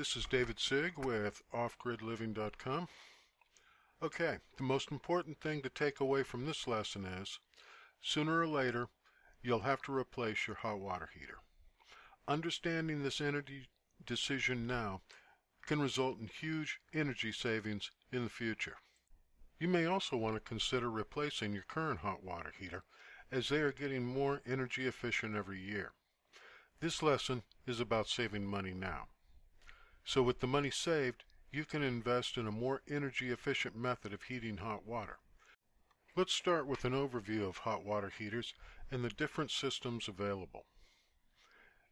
this is David Sig with OffGridLiving.com. Okay, the most important thing to take away from this lesson is sooner or later you'll have to replace your hot water heater. Understanding this energy decision now can result in huge energy savings in the future. You may also want to consider replacing your current hot water heater as they are getting more energy efficient every year. This lesson is about saving money now. So with the money saved, you can invest in a more energy efficient method of heating hot water. Let's start with an overview of hot water heaters and the different systems available.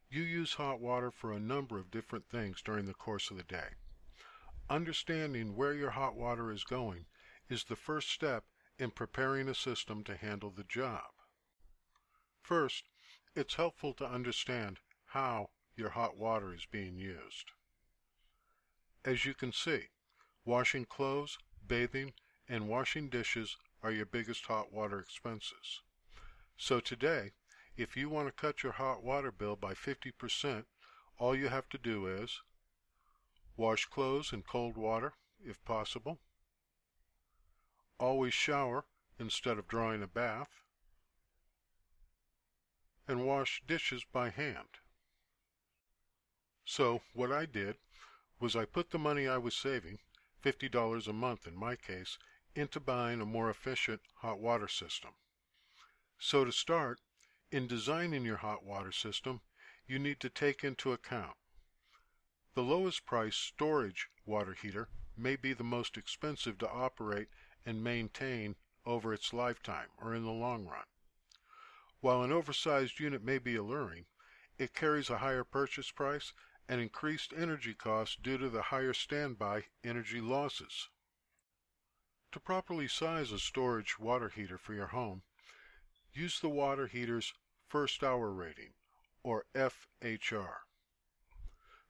You use hot water for a number of different things during the course of the day. Understanding where your hot water is going is the first step in preparing a system to handle the job. First, it's helpful to understand how your hot water is being used. As you can see, washing clothes, bathing, and washing dishes are your biggest hot water expenses. So today, if you want to cut your hot water bill by 50%, all you have to do is wash clothes in cold water, if possible, always shower instead of drawing a bath, and wash dishes by hand. So what I did was I put the money I was saving, $50 a month in my case, into buying a more efficient hot water system. So to start, in designing your hot water system, you need to take into account the lowest price storage water heater may be the most expensive to operate and maintain over its lifetime or in the long run. While an oversized unit may be alluring, it carries a higher purchase price and increased energy costs due to the higher standby energy losses. To properly size a storage water heater for your home, use the water heater's first hour rating, or FHR.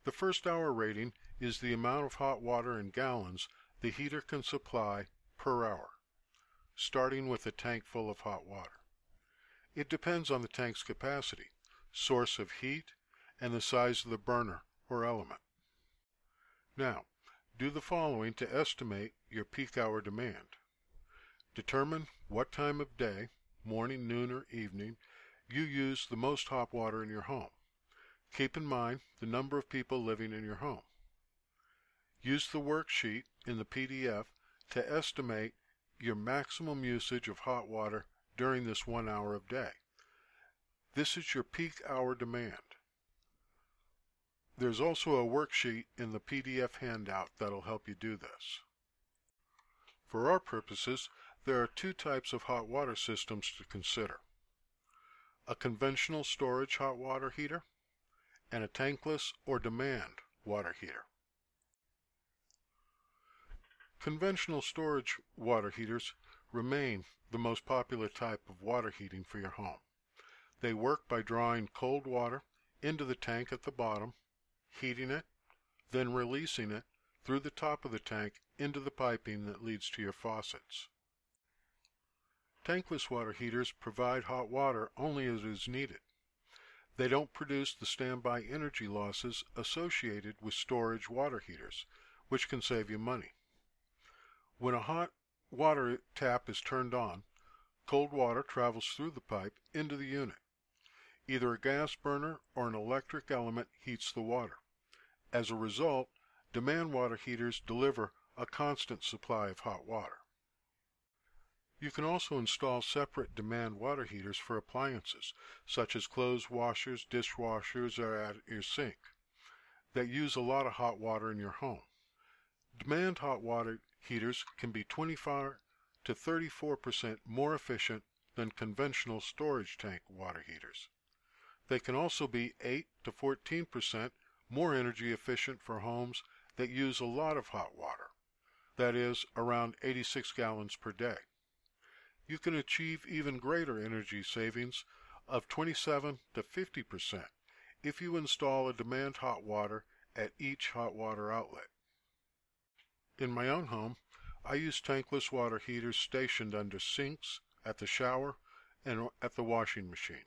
The first hour rating is the amount of hot water in gallons the heater can supply per hour, starting with a tank full of hot water. It depends on the tank's capacity, source of heat, and the size of the burner or element. Now, do the following to estimate your peak hour demand. Determine what time of day, morning, noon, or evening, you use the most hot water in your home. Keep in mind the number of people living in your home. Use the worksheet in the PDF to estimate your maximum usage of hot water during this one hour of day. This is your peak hour demand. There's also a worksheet in the PDF handout that'll help you do this. For our purposes, there are two types of hot water systems to consider. A conventional storage hot water heater and a tankless or demand water heater. Conventional storage water heaters remain the most popular type of water heating for your home. They work by drawing cold water into the tank at the bottom heating it, then releasing it through the top of the tank into the piping that leads to your faucets. Tankless water heaters provide hot water only as is needed. They don't produce the standby energy losses associated with storage water heaters, which can save you money. When a hot water tap is turned on, cold water travels through the pipe into the unit. Either a gas burner or an electric element heats the water. As a result, demand water heaters deliver a constant supply of hot water. You can also install separate demand water heaters for appliances, such as clothes washers, dishwashers, or at your sink, that use a lot of hot water in your home. Demand hot water heaters can be 25 to 34% more efficient than conventional storage tank water heaters. They can also be 8 to 14% more energy efficient for homes that use a lot of hot water, that is, around 86 gallons per day. You can achieve even greater energy savings of 27 to 50% if you install a demand hot water at each hot water outlet. In my own home, I use tankless water heaters stationed under sinks, at the shower, and at the washing machine.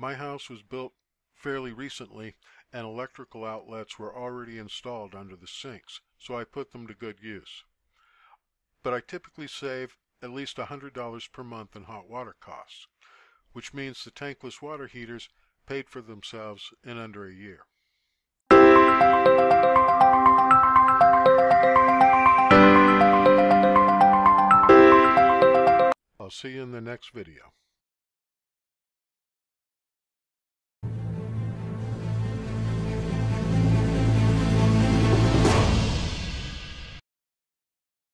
My house was built fairly recently and electrical outlets were already installed under the sinks, so I put them to good use. But I typically save at least $100 per month in hot water costs, which means the tankless water heaters paid for themselves in under a year. I'll see you in the next video.